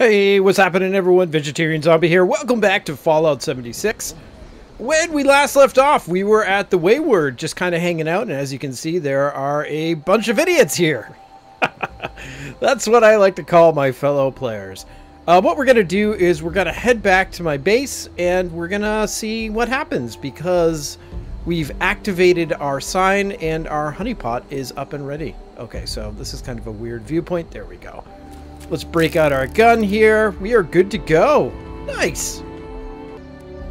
Hey, what's happening everyone? Vegetarian Zombie here. Welcome back to Fallout 76. When we last left off, we were at the Wayward, just kind of hanging out, and as you can see, there are a bunch of idiots here. That's what I like to call my fellow players. Uh, what we're going to do is we're going to head back to my base, and we're going to see what happens, because we've activated our sign, and our honeypot is up and ready. Okay, so this is kind of a weird viewpoint. There we go. Let's break out our gun here. We are good to go. Nice.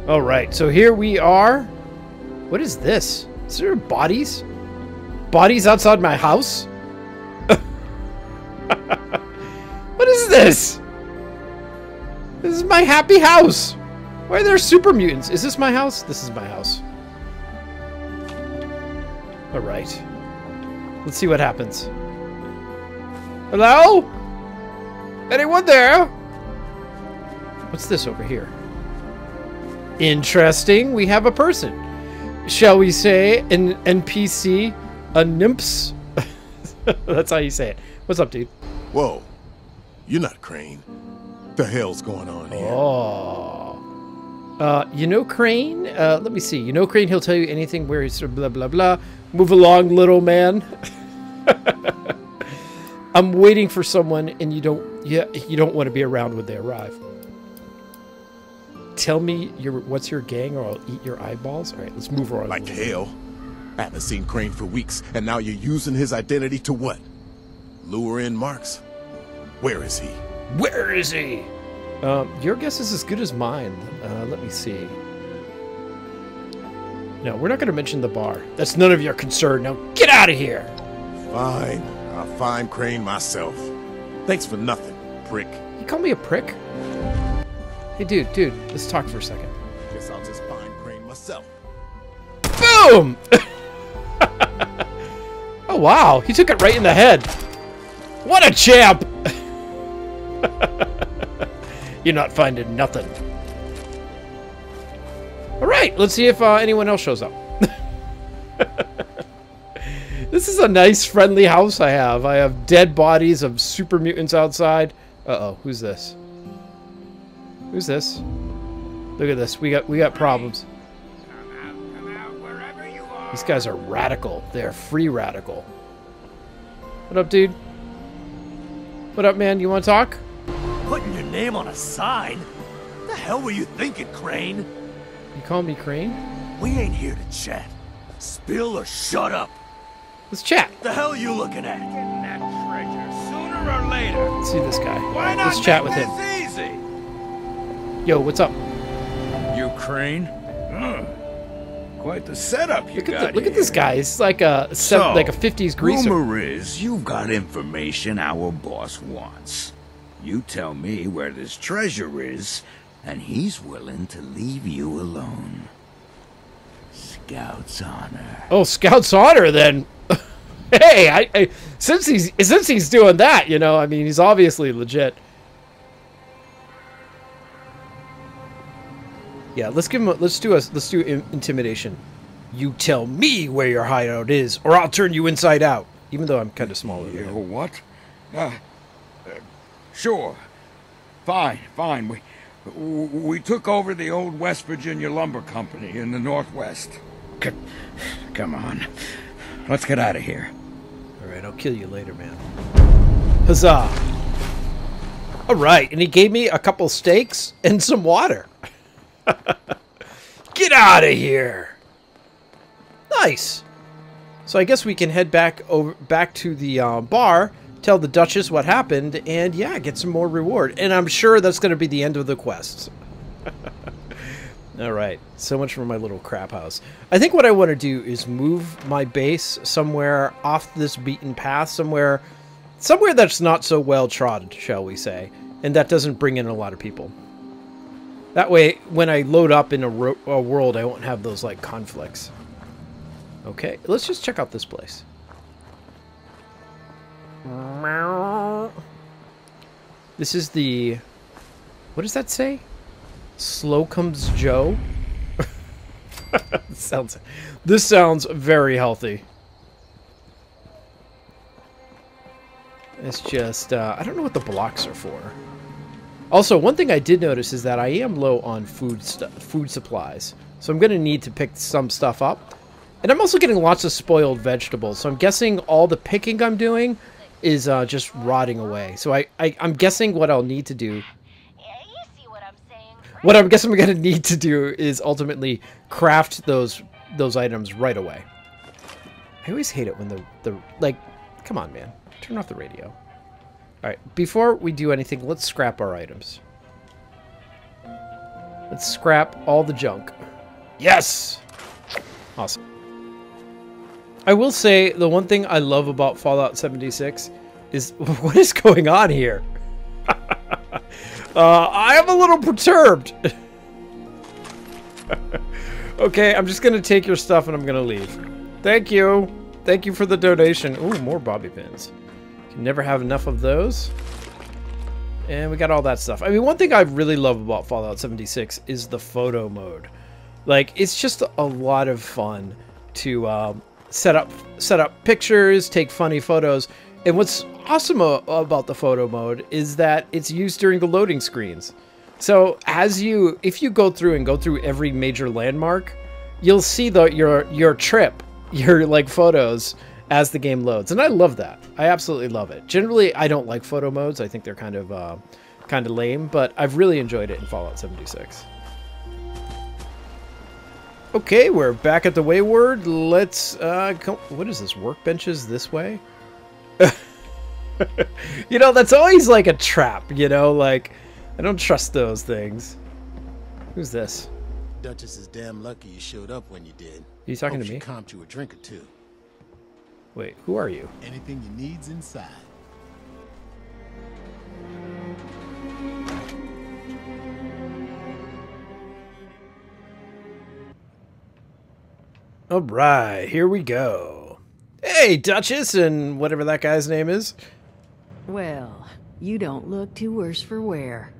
All right, so here we are. What is this? Is there bodies? Bodies outside my house? what is this? This is my happy house. Why are there super mutants? Is this my house? This is my house. All right. Let's see what happens. Hello? Anyone there? What's this over here? Interesting. We have a person. Shall we say an NPC? A nymphs? That's how you say it. What's up, dude? Whoa. You're not Crane. The hell's going on here? Oh. Uh, you know Crane? Uh, let me see. You know Crane, he'll tell you anything where he's blah, blah, blah. Move along, little man. I'm waiting for someone, and you don't. Yeah, you don't want to be around when they arrive. Tell me your what's your gang, or I'll eat your eyeballs. All right, let's move around. Like hell. I haven't seen Crane for weeks, and now you're using his identity to what? Lure in Marks? Where is he? Where is he? Um, your guess is as good as mine. Uh, let me see. No, we're not going to mention the bar. That's none of your concern. Now get out of here. Fine. I'll find Crane myself. Thanks for nothing, prick. You call me a prick? Hey, dude, dude, let's talk for a second. Guess I'll just find Crane myself. Boom! oh, wow. He took it right in the head. What a champ! You're not finding nothing. All right, let's see if uh, anyone else shows up. this is a nice, friendly house I have. I have dead bodies of super mutants outside. Uh-oh, who's this? Who's this? Look at this. We got we got problems. Come out, come out, These guys are radical. They're free radical. What up, dude? What up, man? You want to talk? Putting your name on a sign? What the hell were you thinking, Crane? You call me Crane? We ain't here to chat. Spill or shut up. Let's chat. The hell are you looking at? Later. Let's see this guy. Why not Let's chat make with him. easy? Yo, what's up? Ukraine? crane? Hmm. Quite the setup you Look got at the, look at this guy. He's like a So, like a '50s greaser. Rumor is you've got information our boss wants. You tell me where this treasure is, and he's willing to leave you alone. Scout's honor. Oh, Scout's honor then. Hey, I, I since he's since he's doing that, you know, I mean, he's obviously legit. Yeah, let's give him. A, let's do a. Let's do in, intimidation. You tell me where your hideout is, or I'll turn you inside out. Even though I'm kind of smaller. You than know him. what? Uh, uh, sure. Fine, fine. We we took over the old West Virginia Lumber Company in the Northwest. C- Come on. Let's get out of here. All right, I'll kill you later, man. Huzzah! All right, and he gave me a couple steaks and some water. Get out of here! Nice. So I guess we can head back over back to the uh, bar, tell the Duchess what happened, and yeah, get some more reward. And I'm sure that's going to be the end of the quest. All right, so much for my little crap house. I think what I want to do is move my base somewhere off this beaten path, somewhere, somewhere that's not so well trod, shall we say, and that doesn't bring in a lot of people. That way, when I load up in a, a world, I won't have those like conflicts. Okay, let's just check out this place. This is the. What does that say? Slocum's Joe. sounds. This sounds very healthy. It's just. Uh, I don't know what the blocks are for. Also, one thing I did notice is that I am low on food stuff food supplies, so I'm going to need to pick some stuff up. And I'm also getting lots of spoiled vegetables, so I'm guessing all the picking I'm doing is uh, just rotting away. So I, I, I, am guessing what I'll need to do... what I'm saying, What I'm going to need to do is ultimately craft those those items right away. I always hate it when the, the... Like, come on, man. Turn off the radio. Alright, before we do anything, let's scrap our items. Let's scrap all the junk. Yes! Awesome. I will say, the one thing I love about Fallout 76 is... What is going on here? uh, I am a little perturbed. okay, I'm just to take your stuff and I'm to leave. Thank you. Thank you for the donation. Ooh, more bobby pins. Can never have enough of those. And we got all that stuff. I mean, one thing I really love about Fallout 76 is the photo mode. Like, it's just a lot of fun to um, set up set up pictures, take funny photos. And what's awesome about the photo mode is that it's used during the loading screens. So as you, if you go through and go through every major landmark, you'll see the your your trip, your like photos as the game loads. And I love that. I absolutely love it. Generally, I don't like photo modes. I think they're kind of uh, kind of lame, but I've really enjoyed it in Fallout 76. Okay, we're back at the Wayward. Let's, uh, come, what is this, workbenches this way? you know, that's always like a trap, you know, like, I don't trust those things. Who's this? Duchess is damn lucky you showed up when you did. Are you talking Hope to me? She comped you a drink or two. Wait, who are you? Anything you need's inside. All right, here we go. Hey, Duchess, and whatever that guy's name is. Well, you don't look too worse for wear.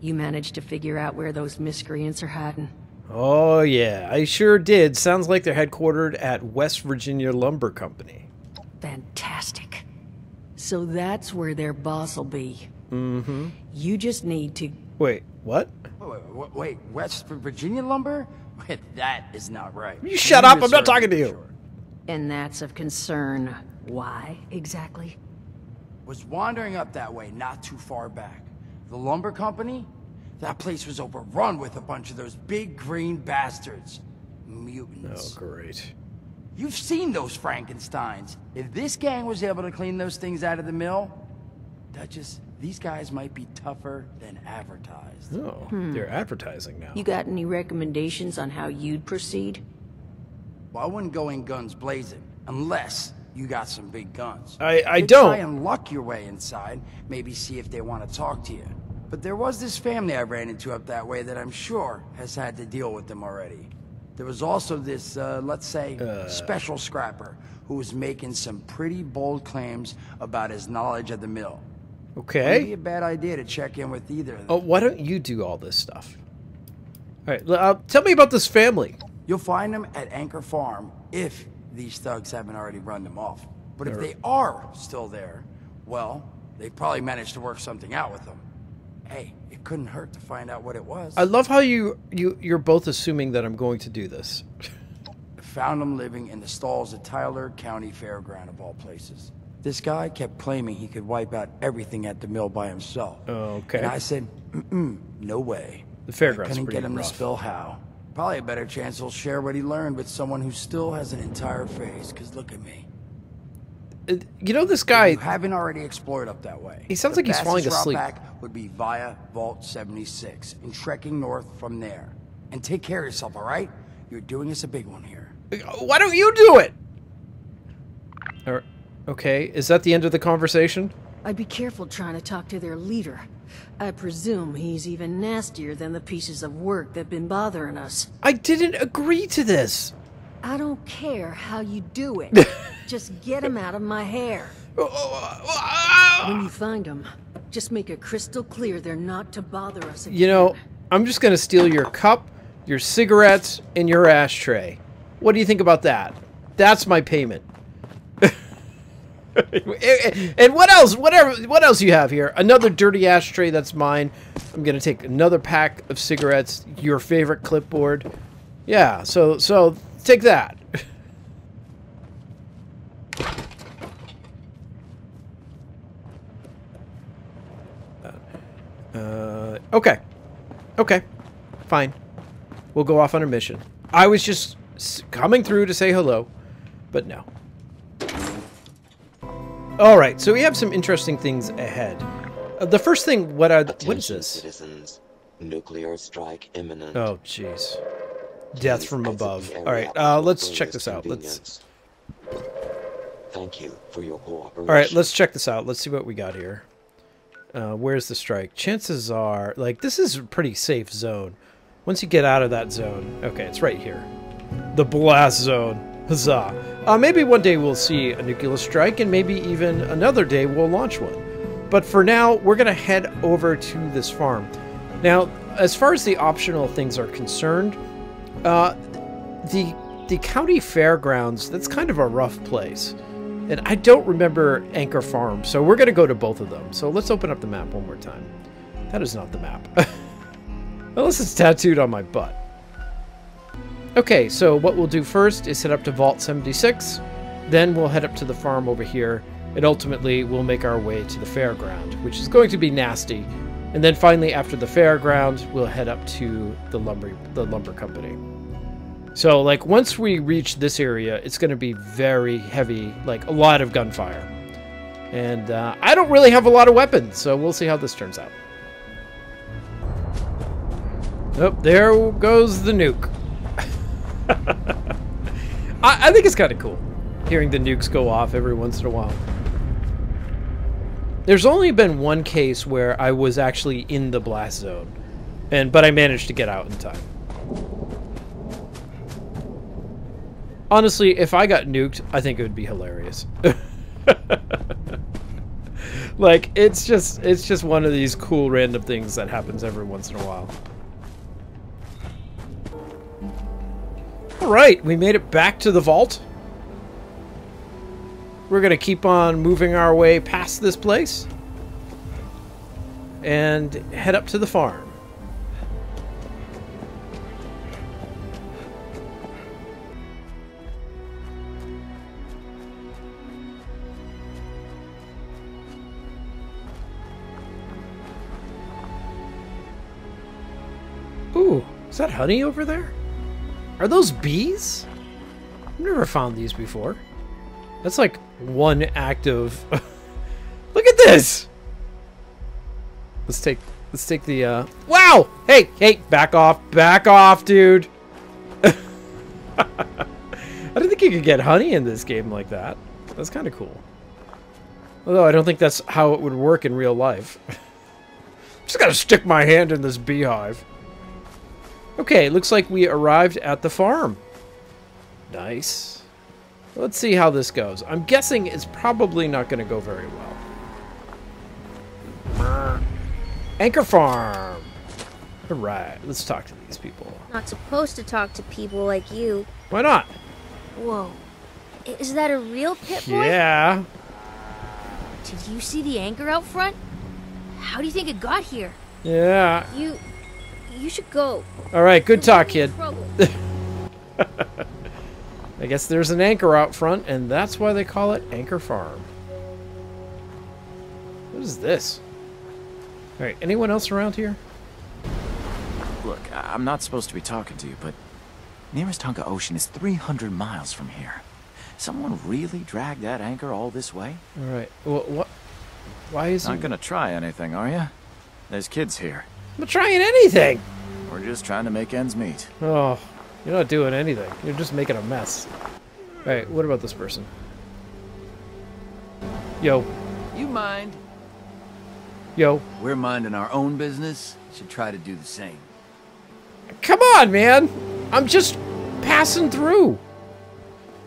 You managed to figure out where those miscreants are hiding? Oh, yeah, I sure did. Sounds like they're headquartered at West Virginia Lumber Company. Fantastic. So that's where their boss will be. Mm-hmm. You just need to... Wait, what? Wait, wait, wait, West Virginia lumber? That is not right. You shut up, I'm not talking to you. And that's of concern. Why, exactly? Was wandering up that way not too far back. The lumber company? That place was overrun with a bunch of those big green bastards. Mutants. Oh, great. You've seen those Frankensteins. If this gang was able to clean those things out of the mill, Duchess, these guys might be tougher than advertised. Oh, hmm. they're advertising now. You got any recommendations on how you'd proceed? Well, I wouldn't go in guns blazing, unless you got some big guns. I, I don't. Try and luck your way inside, maybe see if they want to talk to you. But there was this family I ran into up that way that I'm sure has had to deal with them already. There was also this, uh, let's say, uh. special scrapper who was making some pretty bold claims about his knowledge of the mill. Okay. Maybe a bad idea to check in with either of them. Oh, why don't you do all this stuff? All right, uh, tell me about this family. You'll find them at Anchor Farm if these thugs haven't already run them off. But if they are still there, well, they probably managed to work something out with them. Hey, it couldn't hurt to find out what it was. I love how you you you're both assuming that I'm going to do this. Found him living in the stalls at Tyler County Fairground of all places. This guy kept claiming he could wipe out everything at the mill by himself. Okay. And I said, Mm-mm, no way. The fairground's I couldn't pretty get him rough. to spill how. Probably a better chance he'll share what he learned with someone who still has an entire face. Cause look at me. Uh, you know this guy. Haven't already explored up that way. He sounds the like he's falling asleep. Back would be via Vault 76 and trekking north from there. And take care of yourself, all right? You're doing us a big one here. Why don't you do it? Or, okay, is that the end of the conversation? I'd be careful trying to talk to their leader. I presume he's even nastier than the pieces of work that've been bothering us. I didn't agree to this. I don't care how you do it. just get him out of my hair. when you find him, just make it crystal clear they're not to bother us again. You know, I'm just gonna steal your cup, your cigarettes, and your ashtray. What do you think about that? That's my payment. and what else? Whatever. What else you have here? Another dirty ashtray. That's mine. I'm gonna take another pack of cigarettes. Your favorite clipboard. Yeah. So so take that. Uh, okay. Okay. Fine. We'll go off on a mission. I was just coming through to say hello, but no. All right, so we have some interesting things ahead. Uh, the first thing, what are the, what is this? Citizens, nuclear strike imminent. Oh, jeez. Death from above. All right, uh, let's check this out. Let's. Thank you for your cooperation. All right, let's check this out. Let's see what we got here. Uh, where's the strike? Chances are, like, this is a pretty safe zone. Once you get out of that zone, okay, it's right here. The blast zone. Huzzah. Uh, maybe one day we'll see a nuclear strike, and maybe even another day we'll launch one. But for now, we're going to head over to this farm. Now, as far as the optional things are concerned, uh, the the county fairgrounds, that's kind of a rough place. And I don't remember Anchor Farm, so we're going to go to both of them. So let's open up the map one more time. That is not the map. Unless it's tattooed on my butt. Okay, so what we'll do first is head up to Vault 76. Then we'll head up to the farm over here. And ultimately, we'll make our way to the fairground, which is going to be nasty. And then finally, after the fairground, we'll head up to the lumber, the lumber company. So, like, once we reach this area, it's going to be very heavy, like, a lot of gunfire. And uh, I don't really have a lot of weapons, so we'll see how this turns out. Oh, there goes the nuke. I, I think it's kind of cool, hearing the nukes go off every once in a while. There's only been one case where I was actually in the blast zone, and but I managed to get out in time. Honestly, if I got nuked, I think it would be hilarious. like it's just it's just one of these cool random things that happens every once in a while. All right, we made it back to the vault. We're going to keep on moving our way past this place and head up to the farm. Ooh, is that honey over there? Are those bees? I've never found these before. That's like one active. Look at this! Let's take let's take the uh Wow! Hey, hey, back off, back off, dude. I didn't think you could get honey in this game like that. That's kind of cool. Although I don't think that's how it would work in real life. Just gotta stick my hand in this beehive. Okay, looks like we arrived at the farm. Nice. Let's see how this goes. I'm guessing it's probably not going to go very well. Anchor Farm. All right, let's talk to these people. Not supposed to talk to people like you. Why not? Whoa. Is that a real Pip-Boy? Yeah. Did you see the anchor out front? How do you think it got here? Yeah. You you should go. All right, good You're talk, kid. trouble. I guess there's an anchor out front, and that's why they call it Anchor Farm. What is this? All right, anyone else around here? Look, I- I'm not supposed to be talking to you, but nearest hunk of ocean is 300 miles from here. Someone really dragged that anchor all this way? All right. Well, what? Why is it Not he? gonna try anything, are you? There's kids here. I'm not trying anything. We're just trying to make ends meet. Oh, you're not doing anything. You're just making a mess. All right. What about this person? Yo, You mind? yo. We're minding our own business. Should try to do the same. Come on, man. I'm just passing through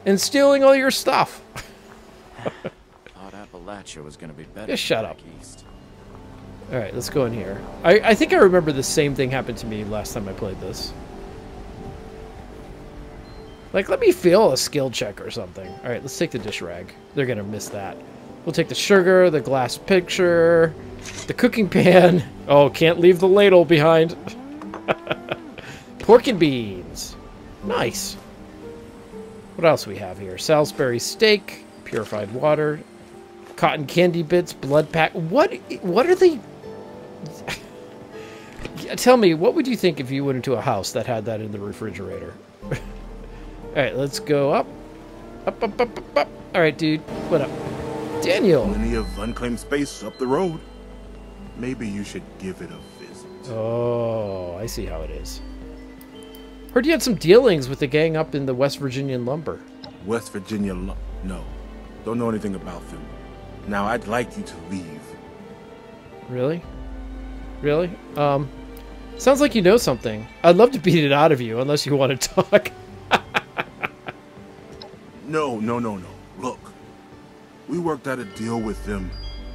and stealing all your stuff. Thought Appalachia was gonna be better. Just shut up. East. All right, let's go in here. I, I think I remember the same thing happened to me last time I played this. Like, let me feel a skill check or something. All right, let's take the dish rag. They're to miss that. We'll take the sugar, the glass picture, the cooking pan. Oh, can't leave the ladle behind. Pork and beans. Nice. What else we have here? Salisbury steak, purified water, cotton candy bits, blood pack. What? What are they? Tell me, what would you think if you went into a house that had that in the refrigerator? All right, let's go up. Up, up, up, up, up. All right, dude. What up? Daniel. Plenty of unclaimed space up the road. Maybe you should give it a visit. Oh, I see how it is. Heard you had some dealings with the gang up in the West Virginian lumber. West Virginia, lumber? no. Don't know anything about them. Now, I'd like you to leave. Really? Really? Um, sounds like you know something. I'd love to beat it out of you, unless you want to talk. No, no, no, no. Look, we worked out a deal with them.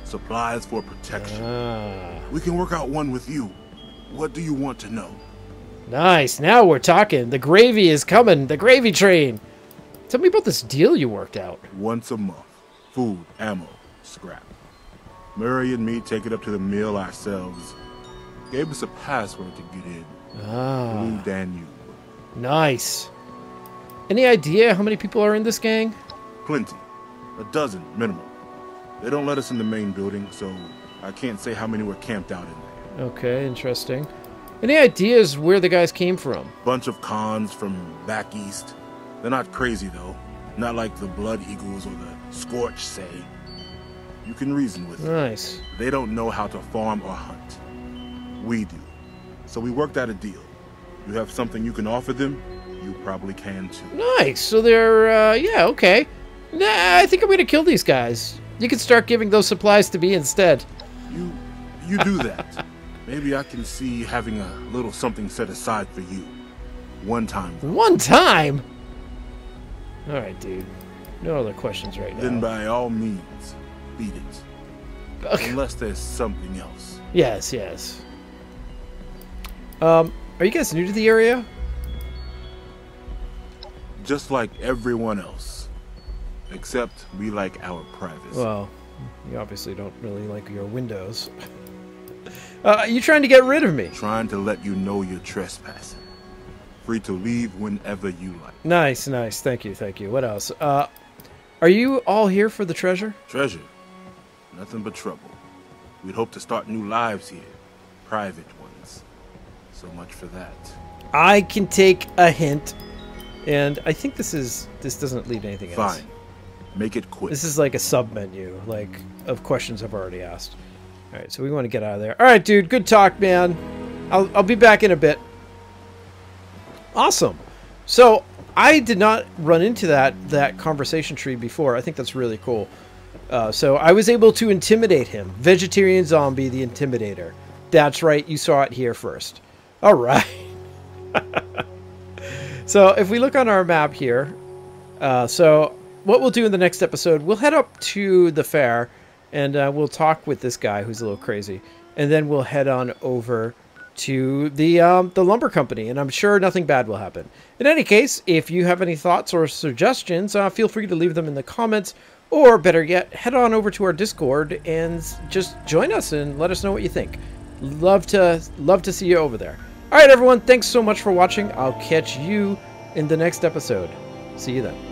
Supplies for protection. ah, We can work out one with you. What do you want to know? nice. Now we're talking. The gravy is coming. The gravy train. Tell me about this deal you worked out. Once a month. Food, ammo, scrap. Murray and me take it up to the mill ourselves. Gave us a password to get in. Ah, Blue Danube. nice. Any idea how many people are in this gang? Plenty. A dozen, minimum. They don't let us in the main building, so I can't say how many were camped out in there. Okay, interesting. Any ideas where the guys came from? Bunch of cons from back east. They're not crazy, though. Not like the Blood Eagles or the Scorch, say. You can reason with them. Nice. They don't know how to farm or hunt. We do. So we worked out a deal. You have something you can offer them, you probably can too. Nice. So they're, uh, yeah, okay. Nah, I think I'm gonna kill these guys. You can start giving those supplies to me instead. You you do that. Maybe I can see having a little something set aside for you. One time. One time? Alright, dude. No other questions right now. Then by all means, beat it. Okay. Unless there's something else. Yes, yes. Um, are you guys new to the area? Just like everyone else. Except we like our privacy. Well, you obviously don't really like your windows. Uh, you trying to get rid of me? Trying to let you know you're trespassing. Free to leave whenever you like. Nice, nice. Thank you, thank you. What else? Uh, are you all here for the treasure? Treasure. Nothing but trouble. We'd hope to start new lives here. Private ones. So much for that. I can take a hint, and I think this is this doesn't lead to anything else. Fine. Make it quick. This is like a sub menu, like of questions I've already asked. All right, so we want to get out of there. All right, dude. Good talk, man. I'll I'll be back in a bit. Awesome. So I did not run into that that conversation tree before. I think that's really cool. Uh, so I was able to intimidate him. Vegetarian zombie, the intimidator. That's right. You saw it here first. All right. so if we look on our map here, uh, so what we'll do in the next episode, we'll head up to the fair, and uh, we'll talk with this guy who's a little crazy, and then we'll head on over to the um, the lumber company, and I'm sure nothing bad will happen. In any case, if you have any thoughts or suggestions, uh, feel free to leave them in the comments, or better yet, head on over to our Discord and just join us and let us know what you think. Love to love to see you over there. All right, everyone, thanks so much for watching. I'll catch you in the next episode. See you then.